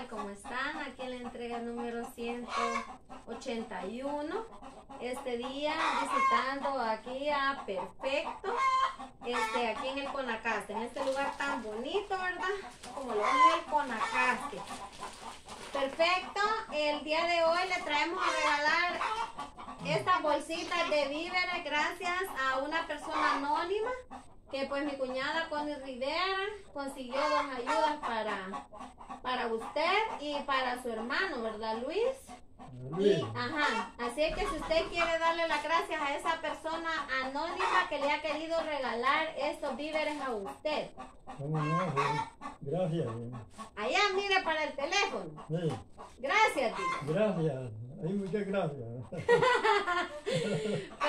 tal? ¿Cómo están? Aquí en la entrega número 181. Este día visitando aquí a Perfecto, este, aquí en el Conacaste, en este lugar tan bonito, ¿verdad? Como lo es el Conacaste. Perfecto, el día de hoy le traemos a regalar estas bolsitas de víveres gracias a una persona anónima que pues mi cuñada Connie Rivera consiguió dos ayudas para, para usted y para su hermano, ¿verdad Luis? Y, ajá, así es que si usted quiere darle las gracias a esa persona anónima que le ha querido regalar estos víveres a usted. Gracias. Allá mire para el teléfono. Sí, Gracias, tío. gracias. Ay, muchas gracias.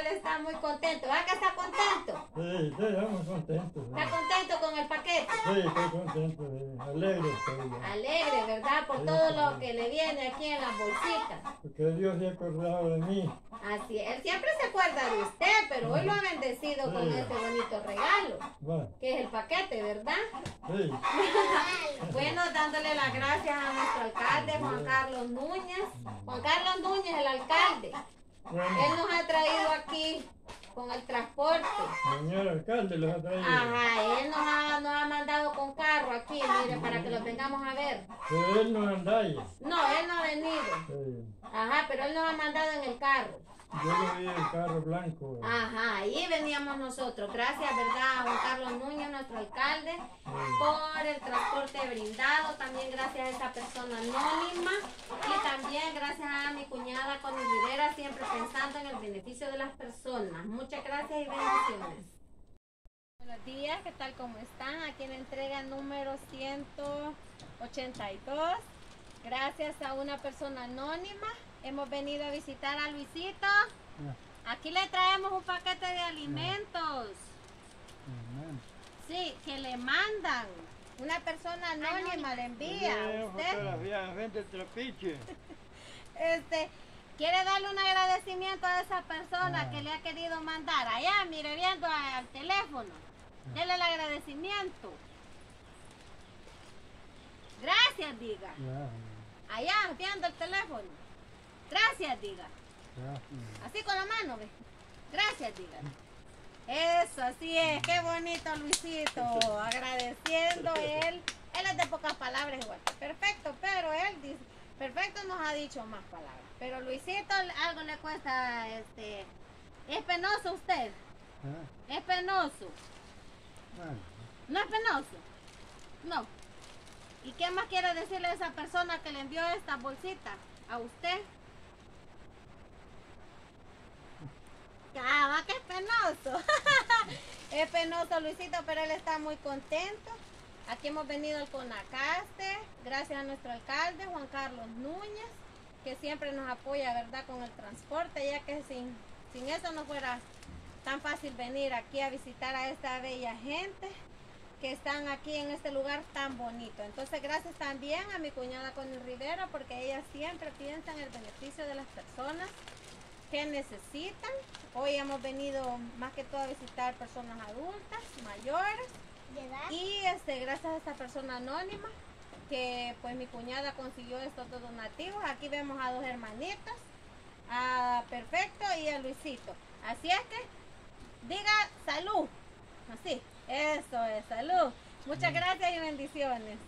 Él está muy contento. ¿Verdad que está contento? Sí, sí, estamos contentos. ¿Está contento con el paquete? Sí, estoy contento, sí, alegre estoy. Alegre, ¿verdad? Por todo lo que le viene aquí en las bolsitas. Porque Dios se ha acordado de mí. Así es. Él siempre se acuerda de usted, pero hoy lo ha bendecido con Sí. este bonito regalo, Bueno, que es el paquete, ¿verdad? sí, Bueno, dándole las gracias a nuestro alcalde, Juan Carlos Núñez. Juan Carlos Núñez, el alcalde. Él nos ha traído aquí con el transporte. señor alcalde los ha traído. Ajá, él nos ha, nos ha mandado con carro aquí, mire, para que los vengamos a ver. Pero él no él no ha venido. Sí. Ajá, pero él nos ha mandado en el carro. Yo le vi el carro blanco. Ajá, ahí veníamos nosotros. Gracias, ¿verdad? A Juan Carlos Núñez, nuestro alcalde, por el transporte brindado. También gracias a esa persona anónima. Y también gracias a mi cuñada Connie Rivera, siempre pensando en el beneficio de las personas. Muchas gracias y bendiciones. Buenos días, ¿qué tal? ¿Cómo están? Aquí en la entrega número 182. Gracias a una persona anónima, hemos venido a visitar a Luisito. Aquí le traemos un paquete de alimentos. Sí, que le mandan. Una persona anónima le envía usted. Este, quiere darle un agradecimiento a esa persona Ah. que le ha querido mandar. Allá, mire, viendo al teléfono. Dele el agradecimiento. Gracias, diga. Allá, viendo el teléfono. Gracias, diga. Así con la mano, ve. Gracias, diga. Eso, así es. Qué bonito, Luisito. Agradeciendo él. Él es de pocas palabras igual. Perfecto, pero él dice, perfecto nos ha dicho más palabras. Pero Luisito algo le cuesta, este, es penoso usted. Es penoso. ¿No es penoso? No. ¿Y qué más quiere decirle a esa persona que le envió esta bolsita? ¿A usted? Cava, que es penoso. es penoso, Luisito, pero él está muy contento. Aquí hemos venido al Conacaste, gracias a nuestro alcalde, Juan Carlos Núñez, que siempre nos apoya, ¿verdad?, con el transporte, ya que sin, sin eso no fuera tan fácil venir aquí a visitar a esta bella gente que están aquí en este lugar tan bonito. Entonces, gracias también a mi cuñada Connie Rivera, porque ella siempre piensa en el beneficio de las personas que necesitan. Hoy hemos venido más que todo a visitar personas adultas, mayores, y este, gracias a esta persona anónima que pues mi cuñada consiguió estos dos donativos. Aquí vemos a dos hermanitas, a Perfecto y a Luisito. Así es que diga salud. Así, eso es salud. Muchas gracias y bendiciones.